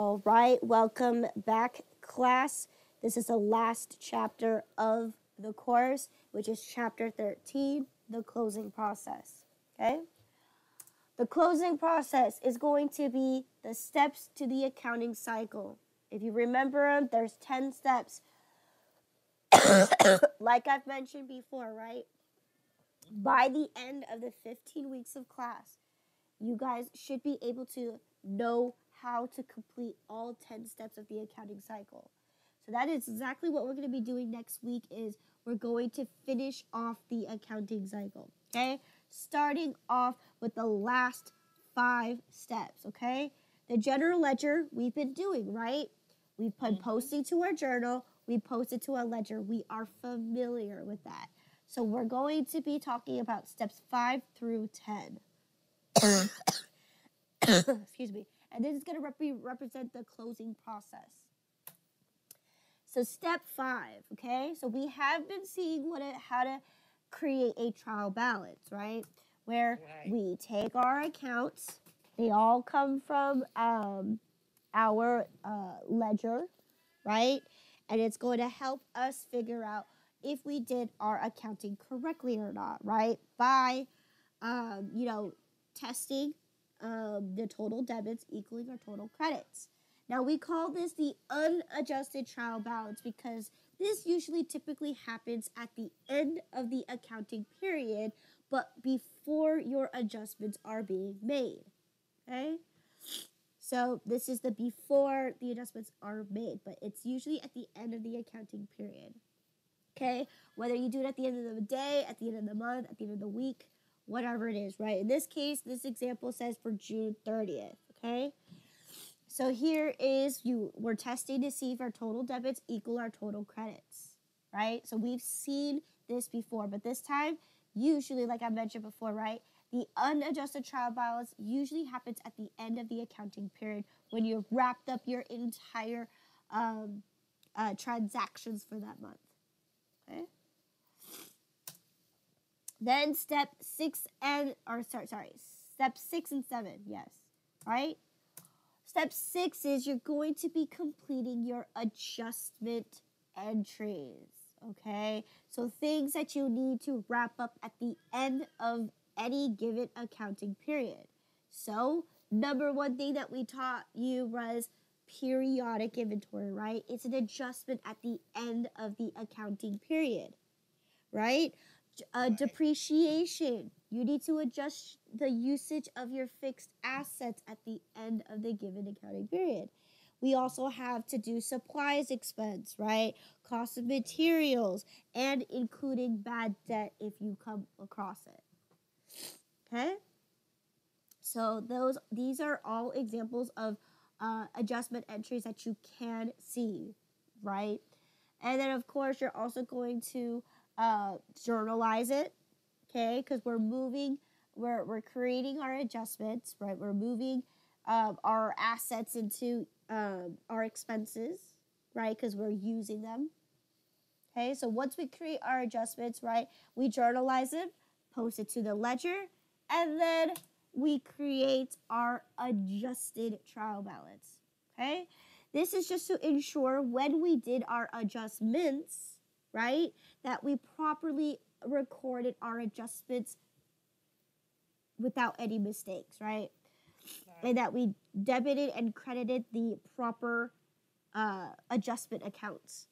All right, welcome back, class. This is the last chapter of the course, which is chapter 13, the closing process. Okay? The closing process is going to be the steps to the accounting cycle. If you remember them, there's 10 steps. like I've mentioned before, right? By the end of the 15 weeks of class, you guys should be able to know how to complete all 10 steps of the accounting cycle. So that is exactly what we're going to be doing next week is we're going to finish off the accounting cycle, okay? Starting off with the last 5 steps, okay? The general ledger we've been doing, right? We've been mm-hmm. posting to our journal, we posted to our ledger. We are familiar with that. So we're going to be talking about steps 5 through 10. Excuse me and this is going to rep- represent the closing process. So step five, okay? So we have been seeing what it, how to create a trial balance, right? Where right. we take our accounts, they all come from um, our uh, ledger, right? And it's going to help us figure out if we did our accounting correctly or not, right? By, um, you know, testing um, the total debits equaling our total credits. Now we call this the unadjusted trial balance because this usually typically happens at the end of the accounting period, but before your adjustments are being made. Okay? So this is the before the adjustments are made, but it's usually at the end of the accounting period. Okay? Whether you do it at the end of the day, at the end of the month, at the end of the week, whatever it is, right? In this case, this example says for June 30th, okay? So here is you we're testing to see if our total debits equal our total credits, right? So we've seen this before, but this time, usually, like I mentioned before, right? The unadjusted trial balance usually happens at the end of the accounting period when you've wrapped up your entire um, uh, transactions for that month. Okay. Then step six and or sorry, sorry, step six and seven, yes. Right? Step six is you're going to be completing your adjustment entries. Okay, so things that you need to wrap up at the end of any given accounting period. So, number one thing that we taught you was periodic inventory, right? It's an adjustment at the end of the accounting period, right? Uh, depreciation. You need to adjust the usage of your fixed assets at the end of the given accounting period. We also have to do supplies expense, right? Cost of materials, and including bad debt if you come across it. Okay? So those these are all examples of uh, adjustment entries that you can see, right? And then of course you're also going to uh, journalize it, okay? Because we're moving, we're, we're creating our adjustments, right? We're moving uh, our assets into um, our expenses, right? Because we're using them. Okay, so once we create our adjustments, right, we journalize it, post it to the ledger, and then we create our adjusted trial balance. Okay, this is just to ensure when we did our adjustments, right? That we properly recorded our adjustments without any mistakes, right? And that we debited and credited the proper uh, adjustment accounts.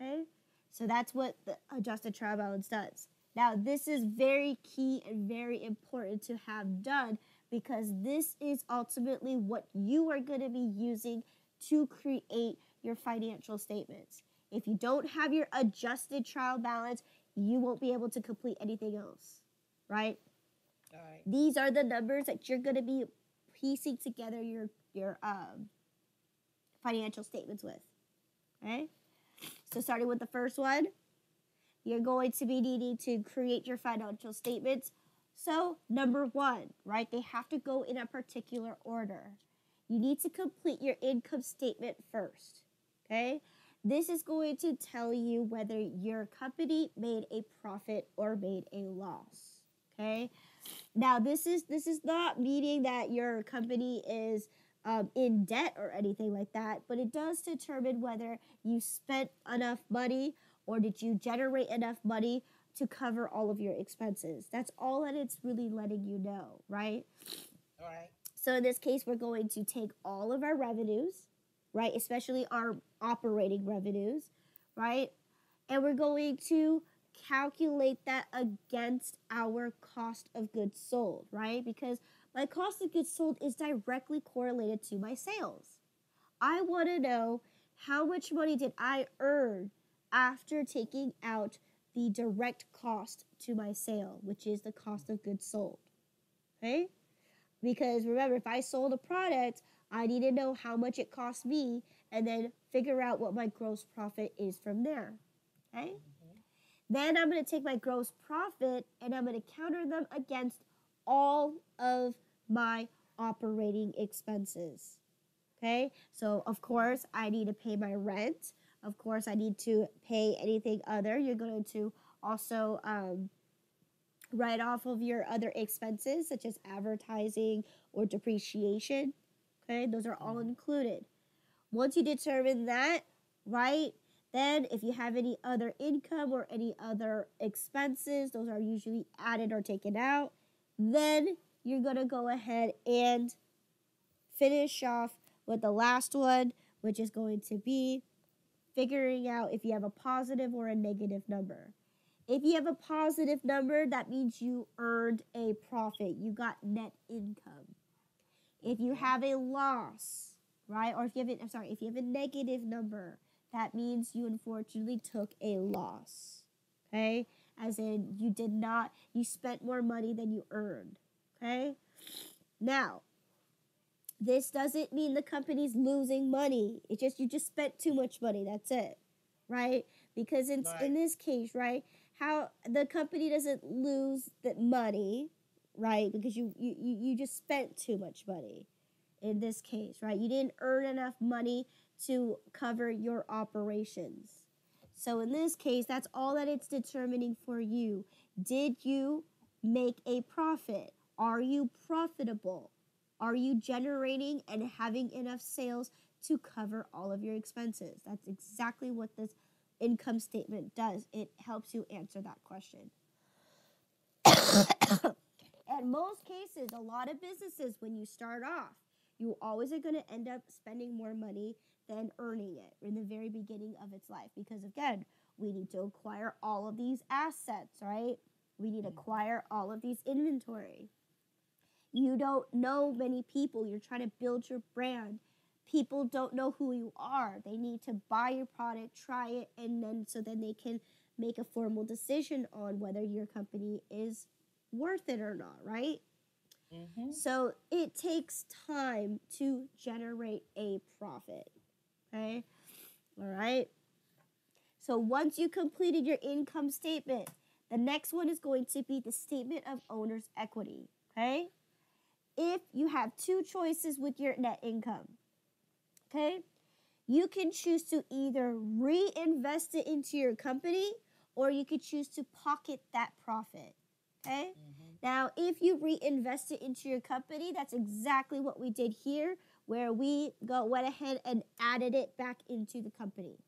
Okay? So that's what the adjusted trial balance does. Now, this is very key and very important to have done because this is ultimately what you are going to be using to create your financial statements. If you don't have your adjusted trial balance, you won't be able to complete anything else, right? All right. These are the numbers that you're going to be piecing together your your um, financial statements with. Okay? So starting with the first one, you're going to be needing to create your financial statements. So, number 1, right? They have to go in a particular order. You need to complete your income statement first. Okay? This is going to tell you whether your company made a profit or made a loss. Okay? Now this is this is not meaning that your company is um, in debt or anything like that, but it does determine whether you spent enough money or did you generate enough money to cover all of your expenses. That's all that it's really letting you know, right? All right. So in this case, we're going to take all of our revenues, right, especially our operating revenues, right, and we're going to calculate that against our cost of goods sold, right? Because my cost of goods sold is directly correlated to my sales. I want to know how much money did I earn after taking out the direct cost to my sale, which is the cost of goods sold. Okay? Because remember, if I sold a product, I need to know how much it costs me and then figure out what my gross profit is from there. Okay? Then I'm going to take my gross profit and I'm going to counter them against all of my operating expenses. Okay? So, of course, I need to pay my rent. Of course, I need to pay anything other. You're going to also um, write off of your other expenses, such as advertising or depreciation. Okay? Those are all included. Once you determine that, right? Then, if you have any other income or any other expenses, those are usually added or taken out. Then you're going to go ahead and finish off with the last one, which is going to be figuring out if you have a positive or a negative number. If you have a positive number, that means you earned a profit, you got net income. If you have a loss, right, or if you have a, I'm sorry, if you have a negative number, that means you unfortunately took a loss. Okay? As in, you did not, you spent more money than you earned. Okay? Now, this doesn't mean the company's losing money. It just, you just spent too much money. That's it. Right? Because in, Right. in this case, right, how the company doesn't lose the money, right? Because you, you, you just spent too much money in this case, right? You didn't earn enough money to cover your operations. So in this case, that's all that it's determining for you. Did you make a profit? Are you profitable? Are you generating and having enough sales to cover all of your expenses? That's exactly what this income statement does. It helps you answer that question. In most cases, a lot of businesses, when you start off, you always are going to end up spending more money than earning it in the very beginning of its life. Because again, we need to acquire all of these assets, right? We need to mm. acquire all of these inventory. You don't know many people. You're trying to build your brand. People don't know who you are. They need to buy your product, try it, and then so then they can make a formal decision on whether your company is worth it or not, right? Mm-hmm. So it takes time to generate a profit. Okay? All right. So once you completed your income statement, the next one is going to be the statement of owner's equity. Okay? If you have two choices with your net income, okay, you can choose to either reinvest it into your company or you could choose to pocket that profit. Okay? Mm-hmm. Now, if you reinvest it into your company, that's exactly what we did here, where we go went ahead and added it back into the company.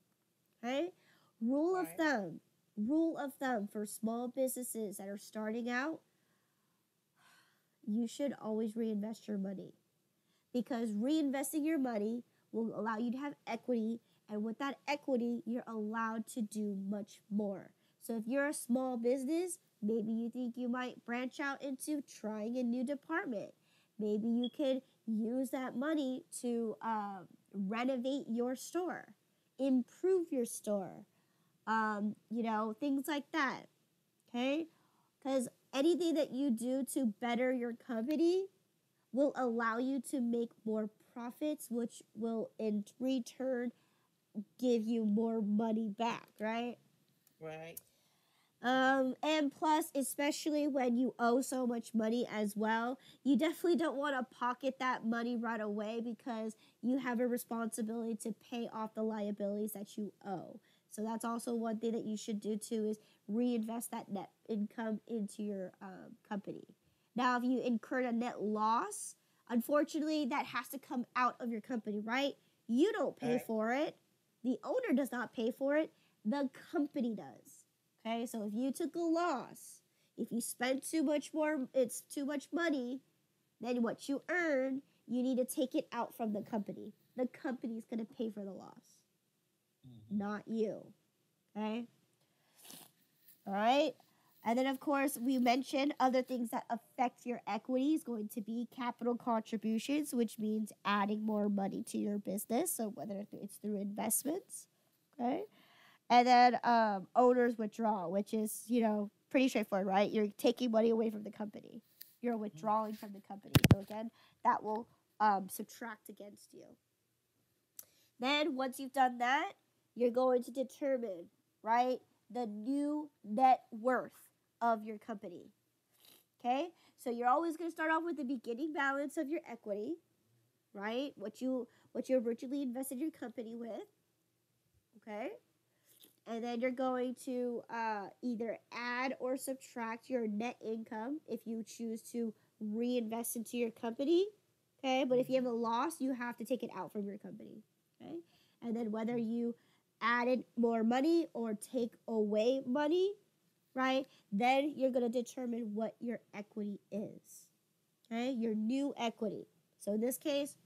Okay? Rule of thumb. Rule of thumb for small businesses that are starting out, you should always reinvest your money. Because reinvesting your money will allow you to have equity, and with that equity, you're allowed to do much more. So if you're a small business, maybe you think you might branch out into trying a new department. Maybe you could use that money to um, renovate your store, improve your store, um, you know, things like that. Okay? Because anything that you do to better your company will allow you to make more profits, which will in return give you more money back, right? Right. Um, and plus, especially when you owe so much money as well, you definitely don't want to pocket that money right away because you have a responsibility to pay off the liabilities that you owe. So that's also one thing that you should do too is reinvest that net income into your um, company. Now, if you incurred a net loss, Unfortunately, that has to come out of your company, right? You don't pay Right. for it. The owner does not pay for it. The company does. Okay, so if you took a loss, if you spent too much more, it's too much money than what you earn, you need to take it out from the company. The company's going to pay for the loss, Mhm. not you. Okay? All right? And then, of course, we mentioned other things that affect your equity is going to be capital contributions, which means adding more money to your business. So, whether it's through investments, okay? And then um, owner's withdrawal, which is, you know, pretty straightforward, right? You're taking money away from the company, you're withdrawing from the company. So, again, that will um, subtract against you. Then, once you've done that, you're going to determine, right, the new net worth of your company. Okay? So you're always going to start off with the beginning balance of your equity, right? What you what you originally invested your company with. Okay? And then you're going to uh, either add or subtract your net income if you choose to reinvest into your company. Okay? But if you have a loss, you have to take it out from your company. Okay? And then whether you added more money or take away money, right? Then you're going to determine what your equity is. Okay? Your new equity. So in this case,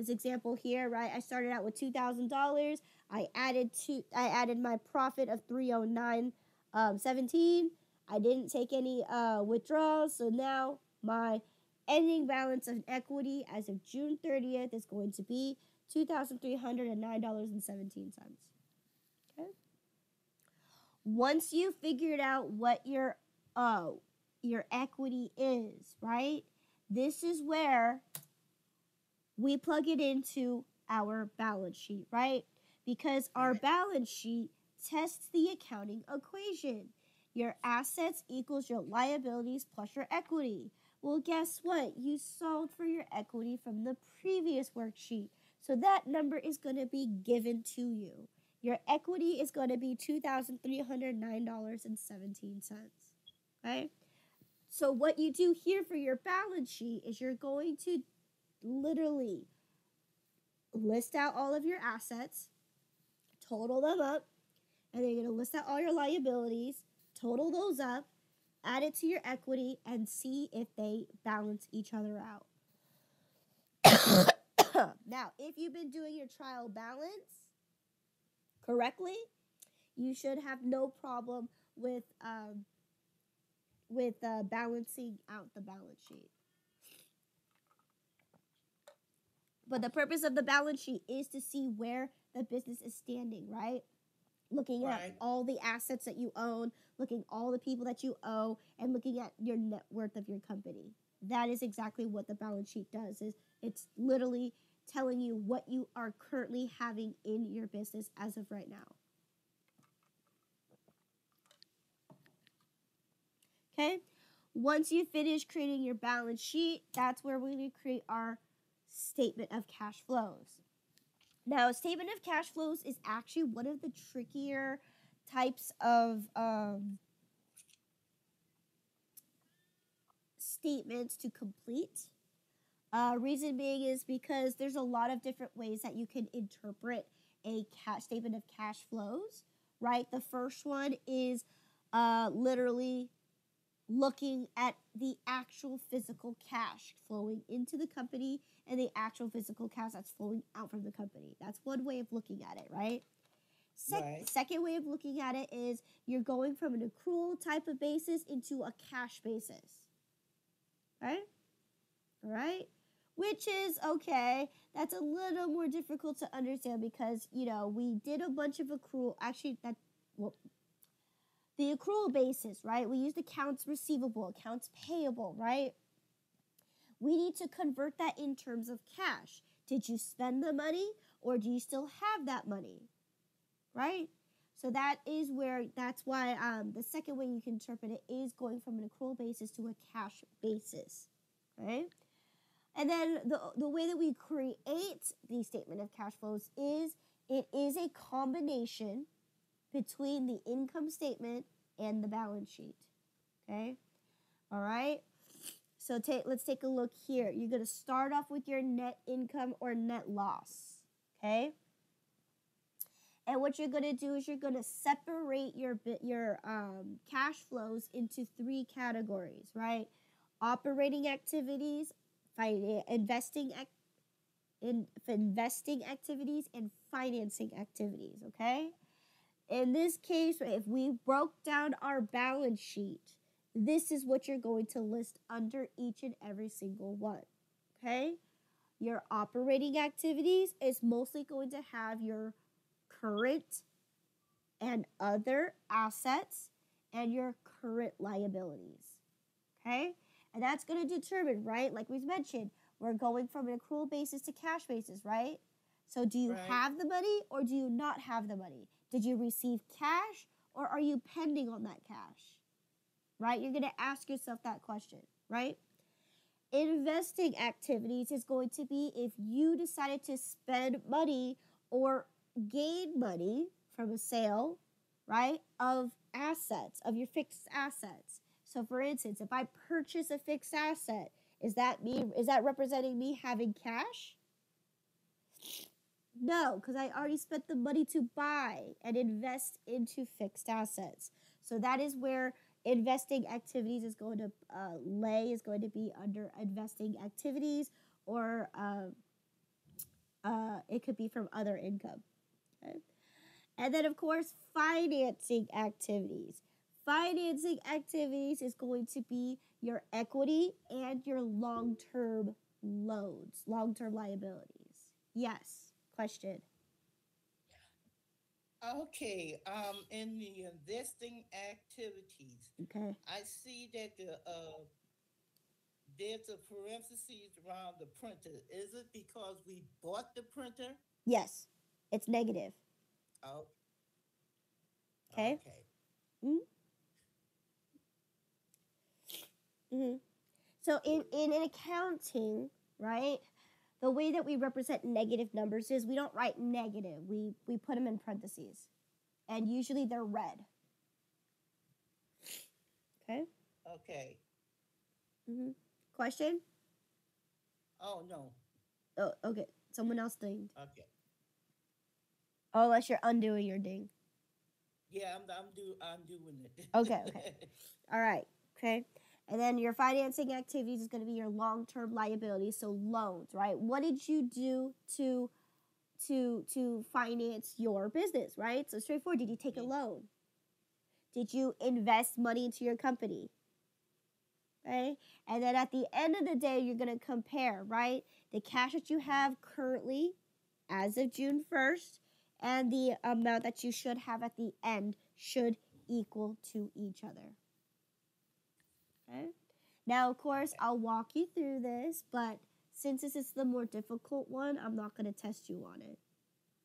this example here, right? I started out with $2,000. I added two I added my profit of 309 um 17. I didn't take any uh withdrawals, so now my ending balance of equity as of June 30th is going to be $2,309.17. Okay? Once you figured out what your uh your equity is, right? This is where we plug it into our balance sheet, right? Because our balance sheet tests the accounting equation. Your assets equals your liabilities plus your equity. Well, guess what? You solved for your equity from the previous worksheet. So that number is going to be given to you. Your equity is going to be $2,309.17. Okay? So what you do here for your balance sheet is you're going to literally list out all of your assets, total them up, and then you're going to list out all your liabilities, total those up, add it to your equity, and see if they balance each other out. now, if you've been doing your trial balance correctly, you should have no problem with um, with uh, balancing out the balance sheet. But the purpose of the balance sheet is to see where the business is standing, right? Looking at all the assets that you own, looking all the people that you owe, and looking at your net worth of your company. That is exactly what the balance sheet does. Is it's literally telling you what you are currently having in your business as of right now. Okay? Once you finish creating your balance sheet, that's where we're going to create our statement of cash flows. Now, statement of cash flows is actually one of the trickier types of um, statements to complete. Uh, reason being is because there's a lot of different ways that you can interpret a cash statement of cash flows, right? The first one is uh, literally looking at the actual physical cash flowing into the company and the actual physical cash that's flowing out from the company. That's one way of looking at it, right? Sec- Right. Second way of looking at it is you're going from an accrual type of basis into a cash basis. Right? All right? Which is okay. That's a little more difficult to understand because, you know, we did a bunch of accrual. Actually, that, well, the accrual basis, right? We use accounts receivable, accounts payable, right? We need to convert that in terms of cash. Did you spend the money or do you still have that money? Right? So that is where that's why um, the second way you can interpret it is going from an accrual basis to a cash basis. Right? And then the the way that we create the statement of cash flows is it is a combination between the income statement and the balance sheet. Okay? All right? So take let's take a look here. You're going to start off with your net income or net loss. Okay? And what you're going to do is you're going to separate your your um, cash flows into three categories, right? Operating activities, investing in investing activities and financing activities, okay? In this case, if we broke down our balance sheet, this is what you're going to list under each and every single one. Okay? Your operating activities is mostly going to have your current and other assets and your current liabilities. Okay? And that's going to determine, right? Like we've mentioned, we're going from an accrual basis to cash basis, right? So do you Right. have the money or do you not have the money? Did you receive cash or are you pending on that cash? Right? You're going to ask yourself that question, right? Investing activities is going to be if you decided to spend money or gain money from a sale, right, of assets, of your fixed assets. So for instance, if I purchase a fixed asset, is that me is that representing me having cash? No, because I already spent the money to buy and invest into fixed assets. So that is where investing activities is going to uh, lay is going to be under investing activities, or uh, uh, it could be from other income. Okay? And then, of course, financing activities. Financing activities is going to be your equity and your long term loans, long term liabilities. Yes. Question. Okay. Um, in the investing activities, Okay. I see that the uh, there's a parentheses around the printer. Is it because we bought the printer? Yes. It's negative. Oh. Okay. Okay. hmm So in, in in accounting, right? The way that we represent negative numbers is we don't write negative. We we put them in parentheses, and usually they're red. Okay. Okay. hmm Question? Oh no. Oh, okay. Someone else dinged. Okay. Oh, unless you're undoing your ding. Yeah, I'm I'm do I'm doing it. Okay, okay. All right. Okay. And then your financing activities is going to be your long-term liabilities, so loans, right? What did you do to to to finance your business, right? So straightforward. Did you take a loan? Did you invest money into your company? Right? And then at the end of the day, you're going to compare, right? The cash that you have currently as of June 1st and the amount that you should have at the end should equal to each other. Now, of course, I'll walk you through this, but since this is the more difficult one, I'm not going to test you on it.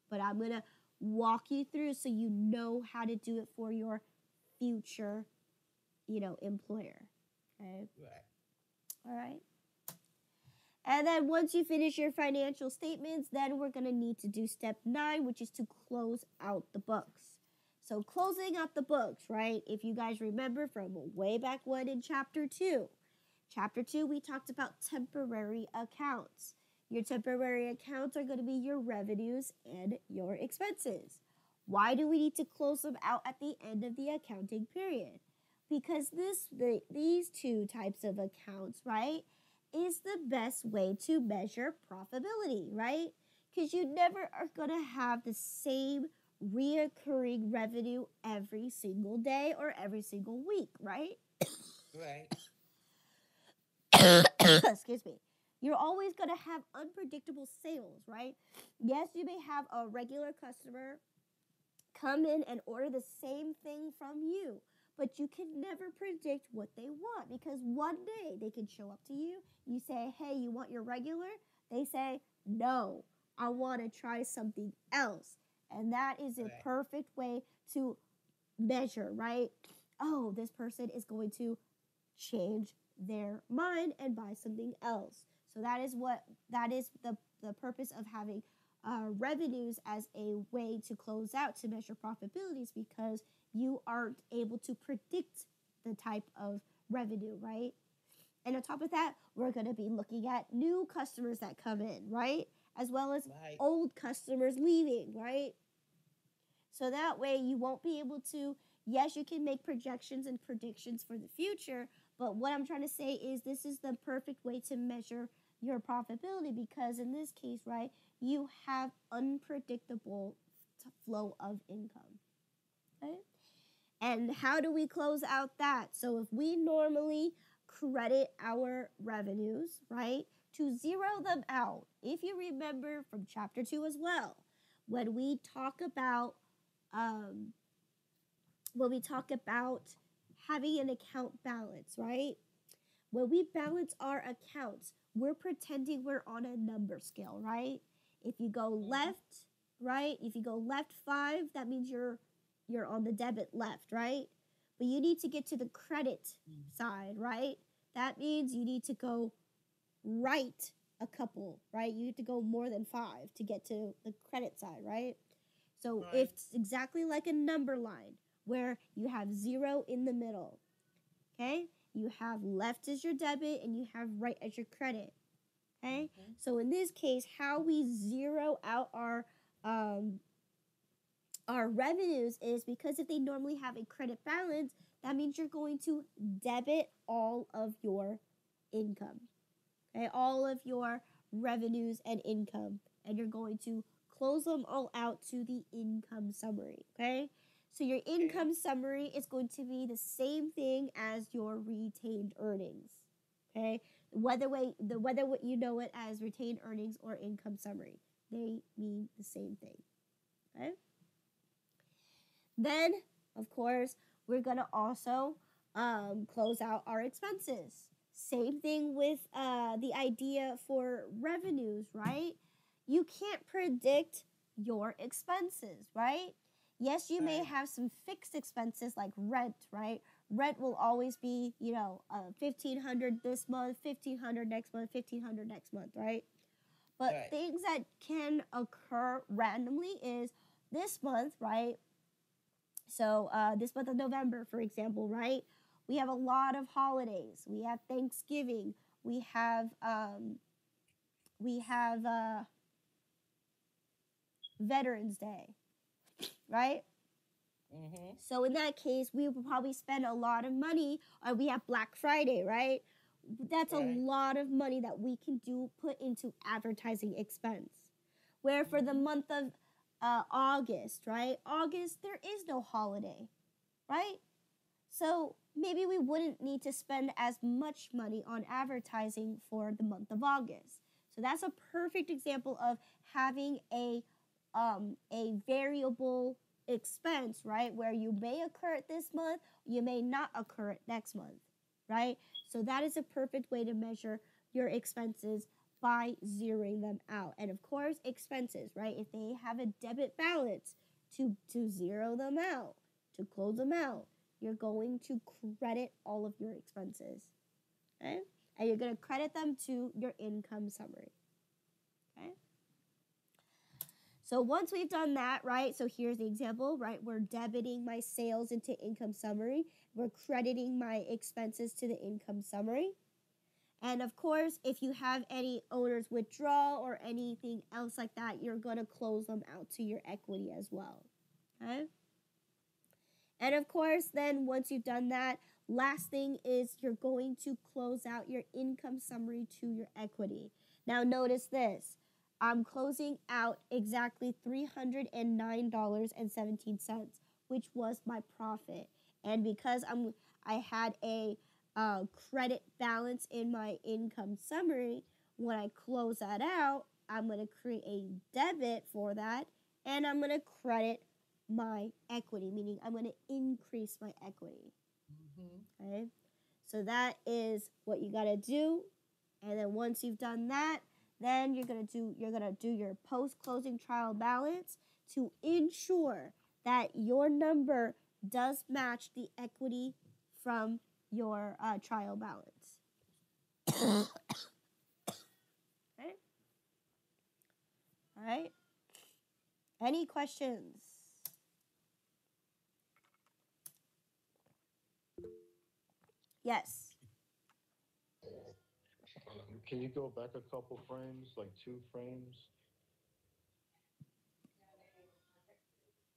But I'm going to walk you through so you know how to do it for your future, you know, employer. Okay? right. All right. And then once you finish your financial statements, then we're going to need to do step nine, which is to close out the books. So, closing up the books, right? If you guys remember from way back when in chapter two, chapter two, we talked about temporary accounts. Your temporary accounts are going to be your revenues and your expenses. Why do we need to close them out at the end of the accounting period? Because this the, these two types of accounts, right, is the best way to measure profitability, right? Because you never are going to have the same reoccurring revenue every single day or every single week, right? Right. Excuse me. You're always going to have unpredictable sales, right? Yes, you may have a regular customer come in and order the same thing from you, but you can never predict what they want because one day they can show up to you. You say, Hey, you want your regular? They say, No, I want to try something else. And that is a perfect way to measure, right? Oh, this person is going to change their mind and buy something else. So that is what that is the the purpose of having uh, revenues as a way to close out to measure profitabilities because you aren't able to predict the type of revenue, right? And on top of that, we're going to be looking at new customers that come in, right? As well as Right. old customers leaving, right? So that way you won't be able to, yes, you can make projections and predictions for the future, but what I'm trying to say is this is the perfect way to measure your profitability because in this case, right, you have unpredictable flow of income. Right? And how do we close out that? So if we normally credit our revenues, right, to zero them out, if you remember from chapter two as well, when we talk about um, when we talk about having an account balance, right? When we balance our accounts, we're pretending we're on a number scale, right? If you go Mhm. left, right? If you go left five, that means you're you're on the debit left, right? But you need to get to the credit Mhm. side, right? That means you need to go right a couple, right? You have to go more than five to get to the credit side, right? So Right. it's exactly like a number line where you have zero in the middle. Okay? You have left as your debit and you have right as your credit. Okay? Mhm. So in this case, how we zero out our um, our revenues is because if they normally have a credit balance, that means you're going to debit all of your income. Okay, all of your revenues and income, and you're going to close them all out to the income summary. Okay, so your income summary is going to be the same thing as your retained earnings. Okay, whether way the whether what you know it as retained earnings or income summary, they mean the same thing. Okay. Then, of course, we're gonna also um, close out our expenses. Same thing with uh, the idea for revenues, right? You can't predict your expenses, right? Yes, you may have some fixed expenses like rent, right? Rent will always be, you know, uh, fifteen hundred this month, fifteen hundred next month, fifteen hundred next month, right? But Right. things that can occur randomly is this month, right? So uh, this month of November, for example, right? We have a lot of holidays. We have Thanksgiving. We have um, we have uh, Veterans Day, right? Mhm. So in that case, we would probably spend a lot of money. Or we have Black Friday, right? That's a lot of money that we can do put into advertising expense. Where for the Mhm. month of uh, August, right? August there is no holiday, right? So maybe we wouldn't need to spend as much money on advertising for the month of August. So that's a perfect example of having a um, a variable expense, right? Where you may occur it this month, you may not occur it next month, right? So that is a perfect way to measure your expenses by zeroing them out. And of course, expenses, right? If they have a debit balance, to to zero them out, to close them out, you're going to credit all of your expenses. Okay? And you're going to credit them to your income summary. Okay? So once we've done that, right? So here's the example, right? We're debiting my sales into income summary. We're crediting my expenses to the income summary. And of course, if you have any owner's withdrawal or anything else like that, you're going to close them out to your equity as well. Okay? And of course, then once you've done that, last thing is you're going to close out your income summary to your equity. Now, notice this I'm closing out exactly $309.17, which was my profit. And because I'm I had a uh, credit balance in my income summary, when I close that out, I'm going to create a debit for that and I'm going to credit my equity, meaning I'm going to increase my equity. Mhm. Okay. So that is what you got to do. And then once you've done that, then you're going to do you're going to do your post-closing trial balance to ensure that your number does match the equity from your uh, trial balance. okay. All right. Any questions? Yes. Can you go back a couple frames, like two frames?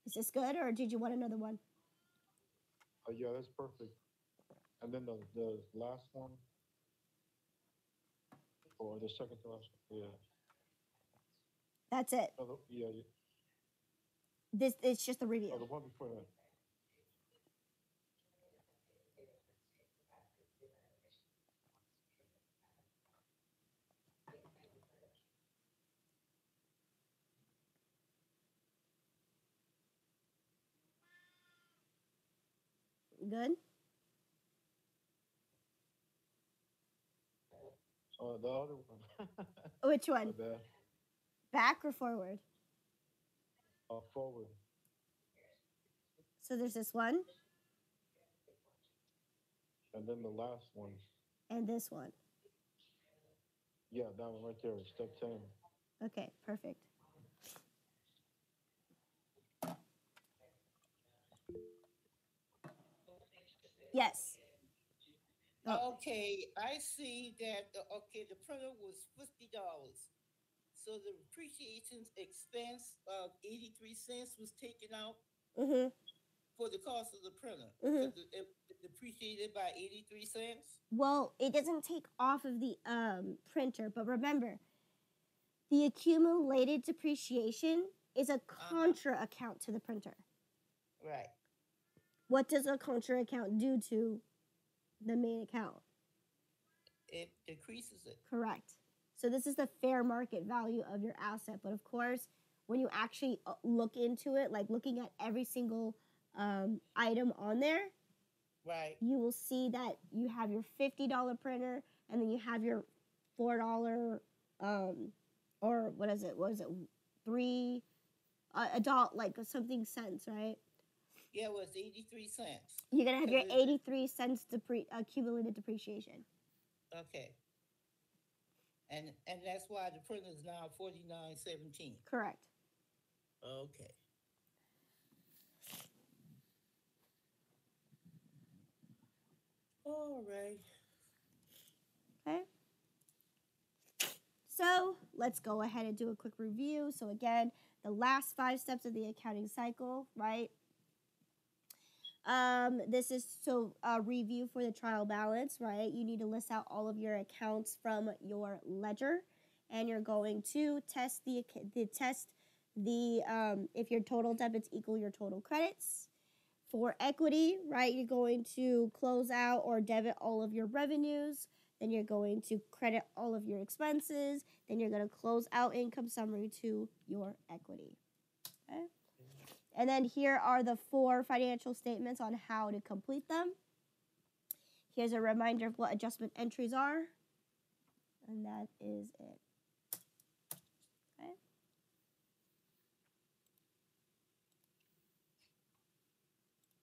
Is this good, or did you want another one? Oh, yeah, that's perfect. And then the, the last one? Or the second to last, yeah. That's it. The- yeah, yeah. This it's just the review. Oh, the one before that. Good. Uh, the other one. Which one? Back or forward? Uh, forward. So there's this one And then the last one. and this one. Yeah, that one right there, step ten. Okay, perfect. Yes. Oh. Okay, I see that, the- okay, the printer was fifty dollars. So the depreciation expense of eighty-three cents was taken out Mhm. for the cost of the printer. Mhm. So the- It depreciated by eighty-three cents? Well, it doesn't take off of the um, printer, but remember, the accumulated depreciation is a contra account to the printer. What does a contra account do to the main account? it decreases it. Correct. So this is the fair market value of your asset. But of course, when you actually uh, look into it, like looking at every single um, item on there, Right, you will see that you have your $50 printer and then you have your $4 um, or what is it? What is it? Three, uh, a dot, like something cents, right? Yeah, it was eighty-three cents. You're going to have your 83 cents depre- accumulated depreciation. Okay. And, and that's why the printer is now forty-nine seventeen. Correct. Okay. All right. Okay. So let's go ahead and do a quick review. So again, the last five steps of the accounting cycle, right? Um, this is so a review for the trial balance, right? You need to list out all of your accounts from your ledger, and you're going to test the the test the um, if your total debits equal your total credits. For equity, right, you're going to close out or debit all of your revenues. Then you're going to credit all of your expenses. Then you're going to close out income summary to your equity. Okay? And then here are the four financial statements on how to complete them. Here's a reminder of what adjustment entries are. And that is it.